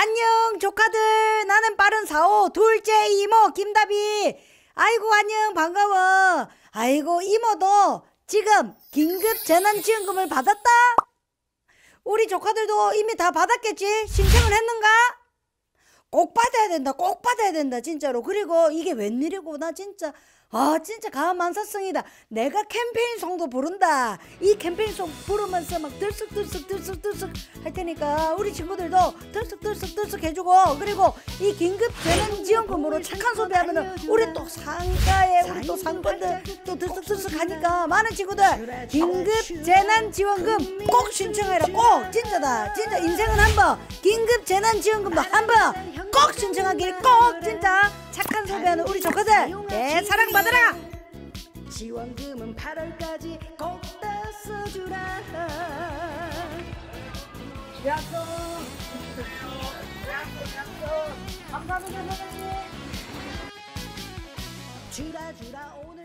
안녕 조카들. 나는 빠른 사오 둘째 이모 김다비. 아이고 안녕 반가워. 아이고 이모도 지금 긴급 재난지원금을 받았다. 우리 조카들도 이미 다 받았겠지? 신청을 했는가 꼭 받아야 된다 꼭 받아야 된다 진짜로. 그리고 이게 웬일이고 나 진짜. 아 진짜 가만사성이다. 내가 캠페인 송도 부른다. 이 캠페인 송 부르면서 막 들썩들썩 들썩들썩 할 테니까 우리 친구들도 들썩들썩 들썩 해주고 그리고 이 긴급 재난 지원금으로 착한 소비하면은 우리 또 상가에 우리 또 상권 들또 들썩들썩 하니까 많은 친구들 긴급 재난 지원금 꼭 신청해라 꼭 진짜다 진짜 인생은 한번 긴급 재난 지원금도 한번 꼭 신청하길 꼭 진짜 착한 소비하는 우리 조카들 내 사랑 받아라 지원금은 8월까지 꼭다 써주라 약속 약속 약속 감사합니다 선생님 주라 주라 오늘